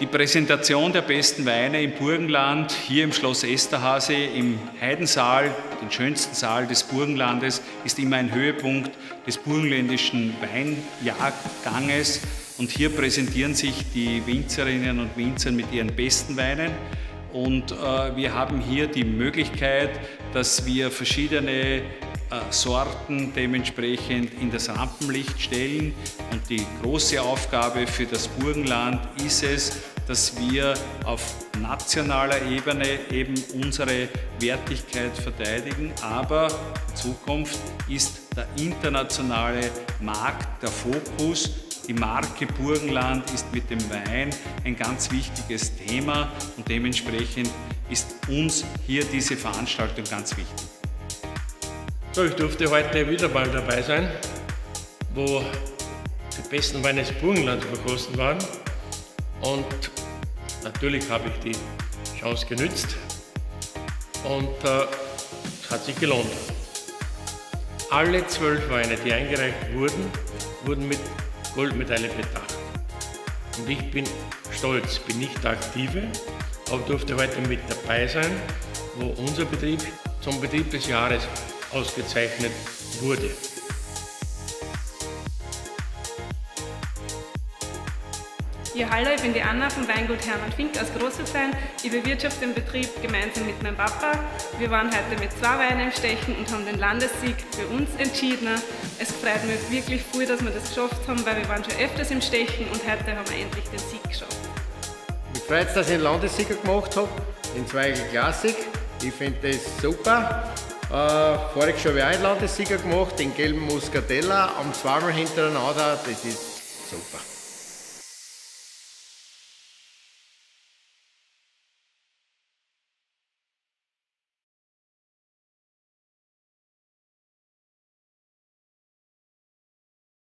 Die Präsentation der besten Weine im Burgenland, hier im Schloss Esterhase, im Heidensaal, den schönsten Saal des Burgenlandes, ist immer ein Höhepunkt des burgenländischen Weinjahrganges. Und hier präsentieren sich die Winzerinnen und Winzer mit ihren besten Weinen. Und äh, wir haben hier die Möglichkeit, dass wir verschiedene Sorten dementsprechend in das Rampenlicht stellen. Und die große Aufgabe für das Burgenland ist es, dass wir auf nationaler Ebene eben unsere Wertigkeit verteidigen. Aber in Zukunft ist der internationale Markt der Fokus. Die Marke Burgenland ist mit dem Wein ein ganz wichtiges Thema und dementsprechend ist uns hier diese Veranstaltung ganz wichtig. So, ich durfte heute wieder mal dabei sein, wo die besten Weine des Burgenlands verkosten waren. Und natürlich habe ich die Chance genützt und äh, es hat sich gelohnt. Alle zwölf Weine, die eingereicht wurden, wurden mit Goldmedaille bedacht. Und ich bin stolz, bin nicht der Aktive, aber durfte heute mit dabei sein, wo unser Betrieb zum Betrieb des Jahres ausgezeichnet wurde. Ja, hallo, ich bin die Anna vom Weingut Hermann Fink aus Großelfein. Ich bewirtschafte den Betrieb gemeinsam mit meinem Papa. Wir waren heute mit zwei Weinen im Stechen und haben den Landessieg für uns entschieden. Es freut mich wirklich viel, dass wir das geschafft haben, weil wir waren schon öfters im Stechen und heute haben wir endlich den Sieg geschafft. Mich freut es, dass ich einen Landessieger gemacht habe, den Zweigel Klassik. Ich finde das super. Äh, voriges Jahr habe ich einen Landessieger gemacht, den gelben Muscatella, am zweimal hintereinander. Das ist super.